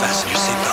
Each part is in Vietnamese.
fasten your seatbelts.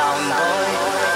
sòng thôi.